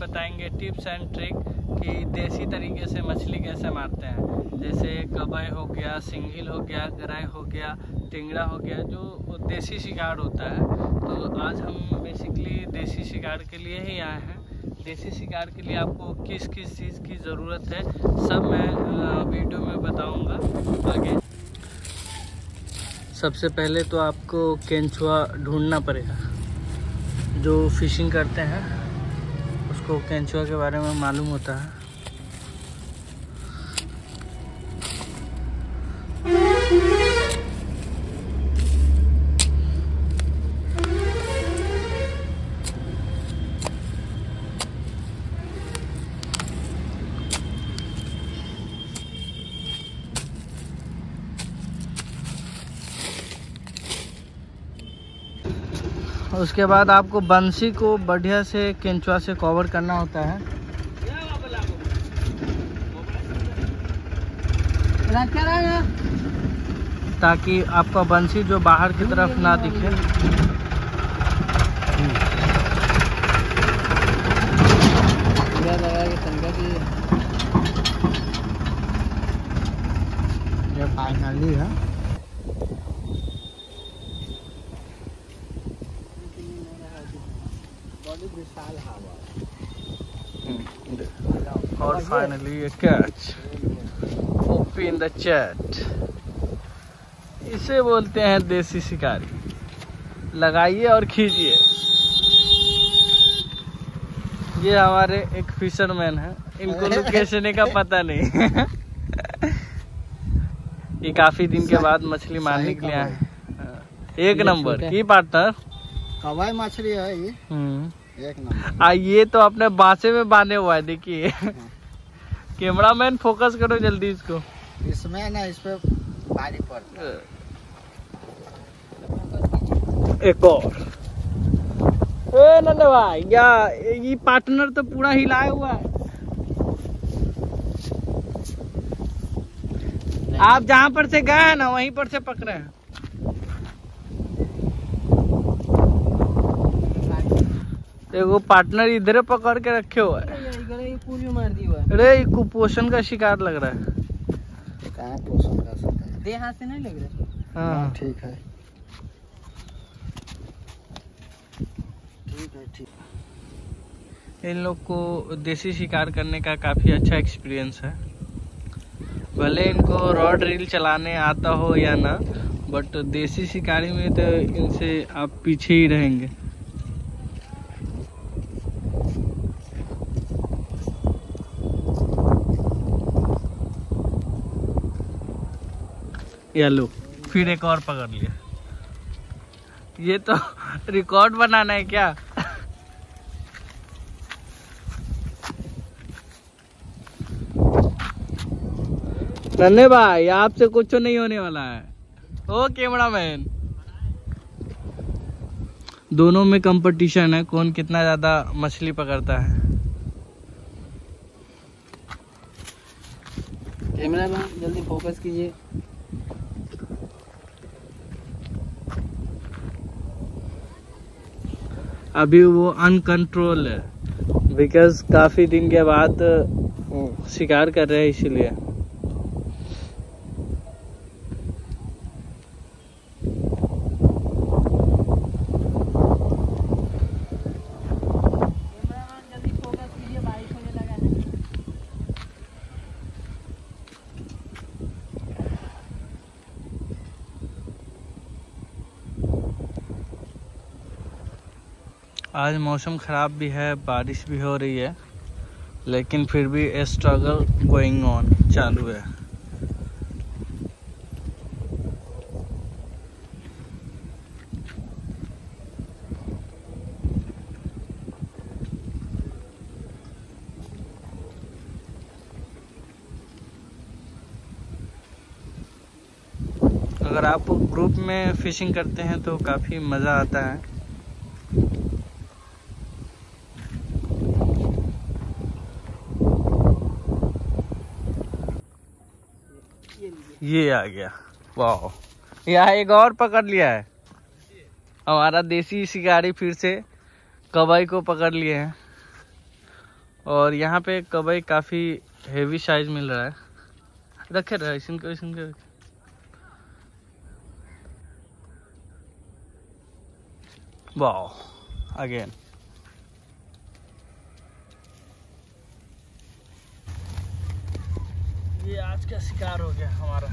बताएँगे tips and trick कि देसी तरीके से मछली कैसे मारते हैं। जैसे कबई हो गया, सिंगिल हो गया, गराई हो गया, टिंगड़ा हो गया, जो देसी शिकार होता है। तो आज हम बेसिकली देसी शिकार के लिए ही आए हैं। देसी शिकार के लिए आपको किस किस चीज़ की ज़रूरत है, सब मैं वीडियो में बताऊँगा। आगे। सबसे पहले तो आपको केंचुआ ढूंढना पड़ेगा। जो फिशिंग करते हैं उसको केंचुआ के बारे में मालूम होता है। उसके बाद आपको बंसी को बढ़िया से केंचुआ से कवर करना होता है। ताकि आपका बंसी जो बाहर की तरफ़ ना दिखे। फाइनली है। और finally a catch. OP in the chat इसे बोलते हैं देसी शिकारी. लगाइए और खींचिए ये हमारे एक फिशरमैन है. इनको लोकेशन का पता नहीं. ये काफ़ी दिन के बाद मछली मारने के लिए आए एक नंबर। की पार्टनर कवाई मछली है ये। हम्म। एक नंबर। आ ये तो अपने बासे में बांधे हुआ है देखिए। कैमरा मैन फोकस करो जल्दी इसको। इसमें ना इस पे भारी पड़ता एक और। ए नंदा भाई या ये पार्टनर तो पूरा हिलाया हुआ है। आप जहाँ पर से गए हैं ना वहीं पर से पकड़े हैं। एगो पार्टनर इधर पकड़ के रखे हुआ है। मार दी हुआ अरे कुपोषण का शिकार लग रहा है। कहाँ पोषण कर सकते हैं हाथ से नहीं लग रहा हाँ? ठीक है। ठीक है ठीक। इन लोग को देसी शिकार करने का काफ़ी अच्छा एक्सपीरियंस है। भले इनको रॉड रील चलाने आता हो या ना बट देसी शिकारी में तो इनसे आप पीछे ही रहेंगे। या लो। फिर एक और पकड़ लिया। ये तो रिकॉर्ड बनाना है क्या? नन्हे भाई, आपसे कुछ नहीं होने वाला है। ओ कैमरा मैन दोनों में कंपटीशन है, कौन कितना ज़्यादा मछली पकड़ता है। कैमरा मैन जल्दी फोकस कीजिए। अभी वो अनकंट्रोल है। बिकॉज़ काफ़ी दिन के बाद शिकार कर रहे हैं इसीलिए कैमरा मैन जल्दी फोकस कीजिए बारिश होने लगा है आज मौसम ख़राब भी है, बारिश भी हो रही है, लेकिन फिर भी ए स्ट्रगल गोइंग ऑन चालू है। अगर आप ग्रुप में फिशिंग करते हैं तो काफ़ी मज़ा आता है। ये आ गया। वाह यहाँ एक और पकड़ लिया है। हमारा देसी शिकारी फिर से कबई को पकड़ लिए हैं। और यहाँ पे कबई काफ़ी हेवी साइज़ मिल रहा है। रखे रहे इनके इनके वाह अगेन आज का शिकार हो गया हमारा।